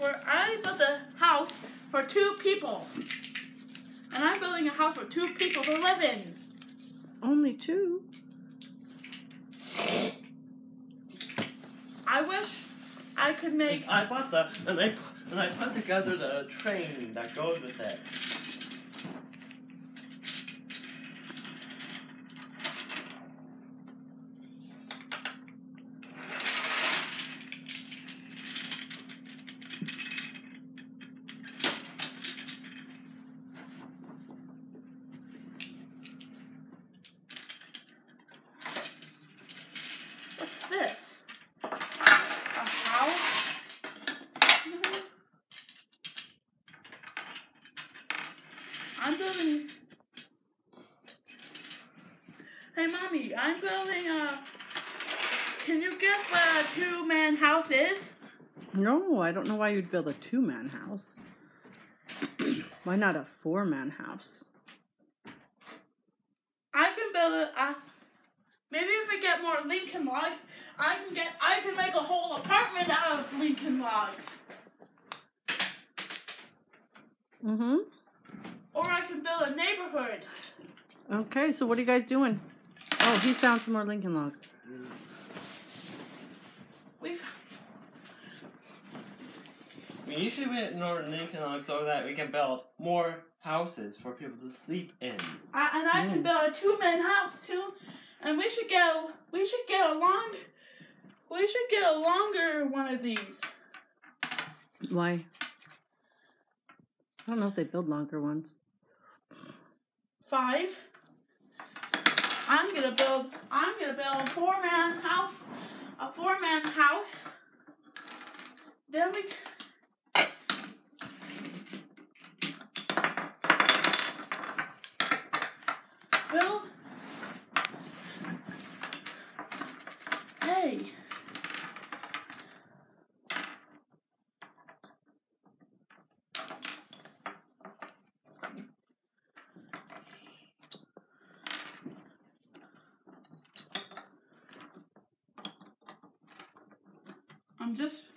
for I built a house for two people. And I'm building a house for two people to live in. Only two. I wish I could make I bought the and I and I put together the train that goes with it. This? A house? I'm building Hey mommy, I'm building a Can you guess what a two man house is? No, I don't know why you'd build a two man house. why not a four man house? I can build a uh, maybe if I get more Lincoln logs, I can get I can make a whole apartment out of Lincoln logs. Mm-hmm. Or I can build a neighborhood. Okay, so what are you guys doing? Oh, he found some more Lincoln logs. We've We usually went Northern Lincoln Logs so that we can build more houses for people to sleep in. I, and I can Mm. build a two man house too. And we should get a, we should get a long we should get a longer one of these. Why? I don't know if they build longer ones. Five. I'm gonna build I'm gonna build a four man house a four man house. Then we build Hey I'm just